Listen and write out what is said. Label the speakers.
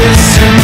Speaker 1: listen.